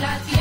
la.